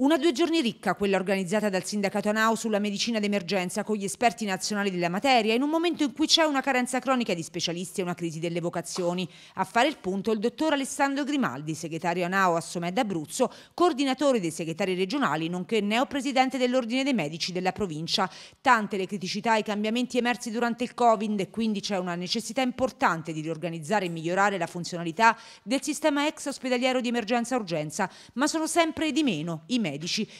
Una due giorni ricca, quella organizzata dal sindacato ANAO sulla medicina d'emergenza con gli esperti nazionali della materia, in un momento in cui c'è una carenza cronica di specialisti e una crisi delle vocazioni. A fare il punto il dottor Alessandro Grimaldi, segretario ANAO a Somed Abruzzo, coordinatore dei segretari regionali, nonché neopresidente dell'Ordine dei Medici della provincia. Tante le criticità e i cambiamenti emersi durante il Covid e quindi c'è una necessità importante di riorganizzare e migliorare la funzionalità del sistema ex ospedaliero di emergenza-urgenza, ma sono sempre di meno i medici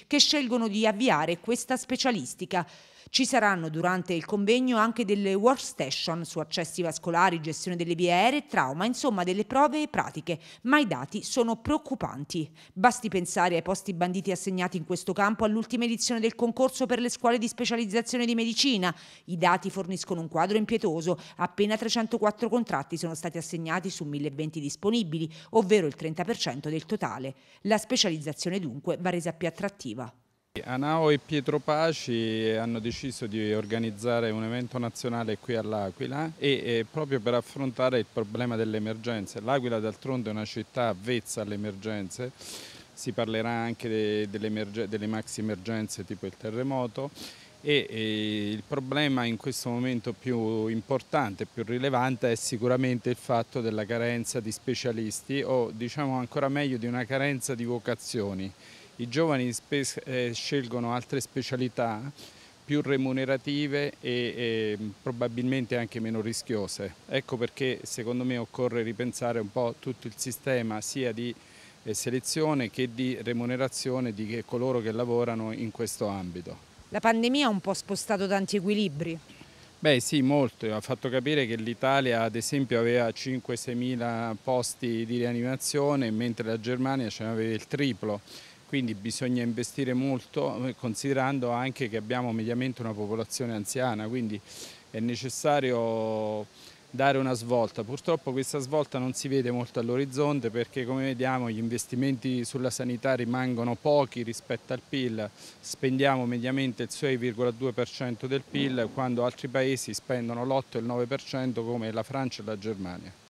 che scelgono di avviare questa specialistica. Ci saranno durante il convegno anche delle workstation su accessi vascolari, gestione delle vie aeree, trauma, insomma delle prove pratiche, ma i dati sono preoccupanti. Basti pensare ai posti banditi assegnati in questo campo all'ultima edizione del concorso per le scuole di specializzazione di medicina. I dati forniscono un quadro impietoso, appena 304 contratti sono stati assegnati su 1020 disponibili, ovvero il 30% del totale. La specializzazione dunque va resa più attrattiva. Anao e Pietro Paci hanno deciso di organizzare un evento nazionale qui all'Aquila e, e proprio per affrontare il problema delle emergenze. L'Aquila d'altronde è una città avvezza alle emergenze, si parlerà anche de, delle, delle maxi emergenze tipo il terremoto e, il problema in questo momento più importante, più rilevante è sicuramente il fatto della carenza di specialisti o diciamo ancora meglio di una carenza di vocazioni i giovani eh, scelgono altre specialità più remunerative e, e, probabilmente anche meno rischiose. Ecco perché secondo me occorre ripensare un po' tutto il sistema sia di eh, selezione che di remunerazione di coloro che lavorano in questo ambito. La pandemia ha un po' spostato tanti equilibri. Beh sì, molto, ha fatto capire che l'Italia ad esempio aveva 5-6 mila posti di rianimazione mentre la Germania ce ne aveva il triplo quindi bisogna investire molto eh, considerando anche che abbiamo mediamente una popolazione anziana, quindi è necessario dare una svolta. Purtroppo questa svolta non si vede molto all'orizzonte perché come vediamo gli investimenti sulla sanità rimangono pochi rispetto al PIL, spendiamo mediamente il 6,2% del PIL quando altri paesi spendono l'8 e il 9% come la Francia e la Germania.